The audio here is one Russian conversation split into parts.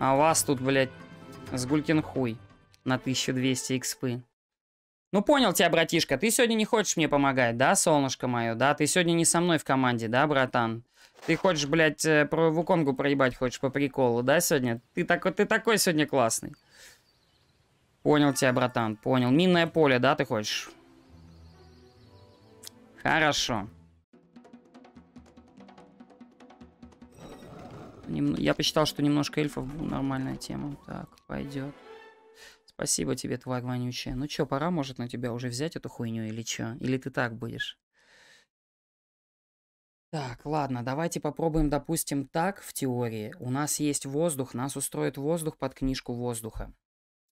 А у вас тут, блядь, сгулькин хуй на 1200 экспы. Ну понял тебя, братишка, ты сегодня не хочешь мне помогать, да, солнышко мое, да? Ты сегодня не со мной в команде, да, братан? Ты хочешь, блядь, э, про Вуконгу проебать хочешь по приколу, да, сегодня? Ты такой, ты такой сегодня классный. Понял тебя, братан, понял. Минное поле, да, ты хочешь? Хорошо. Я посчитал, что немножко эльфов нормальная тема. Так, пойдет. Спасибо тебе, тварь вонючая. Ну чё, пора, может, на тебя уже взять эту хуйню или чё? Или ты так будешь? Так, ладно, давайте попробуем, допустим, так в теории. У нас есть воздух, нас устроит воздух под книжку воздуха.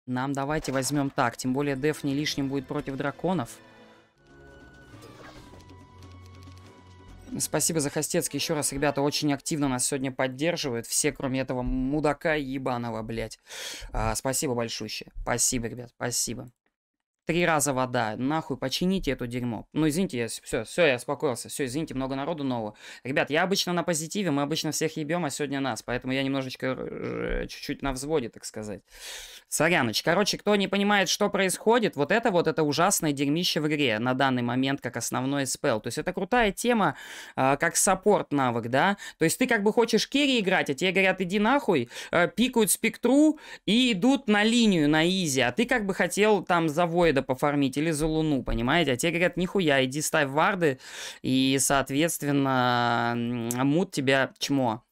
Нам давайте возьмем так, тем более деф не лишним будет против драконов. Спасибо за Хостецкий еще раз, ребята, очень активно нас сегодня поддерживают. Все, кроме этого мудака ебаного, блядь. А, спасибо большущее. Спасибо, ребят, спасибо. Три раза вода. Нахуй, почините эту дерьмо. Ну, извините, я, все, все, я успокоился. Все, извините, много народу нового. Ребят, я обычно на позитиве, мы обычно всех ебем, а сегодня нас. Поэтому я немножечко, э, чуть-чуть на взводе, так сказать. Соряныч. Короче, кто не понимает, что происходит, вот это вот, это ужасное дерьмище в игре на данный момент, как основной спел. То есть это крутая тема, э, как support навык, да? То есть ты как бы хочешь carry играть, а тебе говорят, иди нахуй, э, пикают спектру и идут на линию, на easy. А ты как бы хотел там за воида пофармить или за луну, понимаете? А те говорят, нихуя, иди ставь варды, и, соответственно, мут тебя чмо.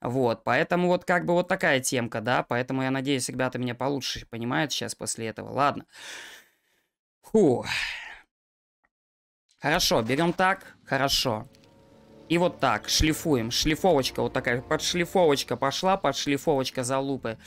Вот, поэтому вот как бы вот такая темка, да, поэтому я надеюсь, ребята меня получше понимают сейчас после этого. Ладно. Фу. Хорошо, берем так, хорошо. И вот так, шлифуем, шлифовочка вот такая, подшлифовочка пошла, подшлифовочка залупы. лупы.